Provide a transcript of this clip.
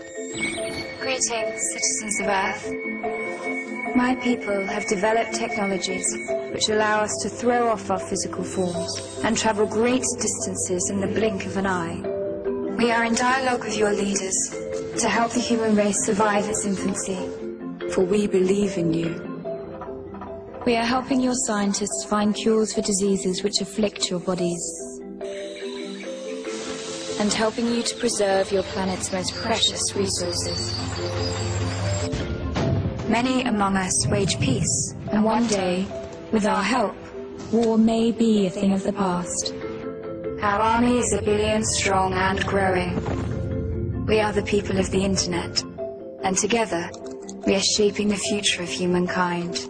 Greetings, citizens of Earth. My people have developed technologies which allow us to throw off our physical forms and travel great distances in the blink of an eye. We are in dialogue with your leaders to help the human race survive its infancy, for we believe in you. We are helping your scientists find cures for diseases which afflict your bodies and helping you to preserve your planet's most precious resources. Many among us wage peace, and one day, with our help, war may be a thing of the past. Our army is a billion strong and growing. We are the people of the internet, and together, we are shaping the future of humankind.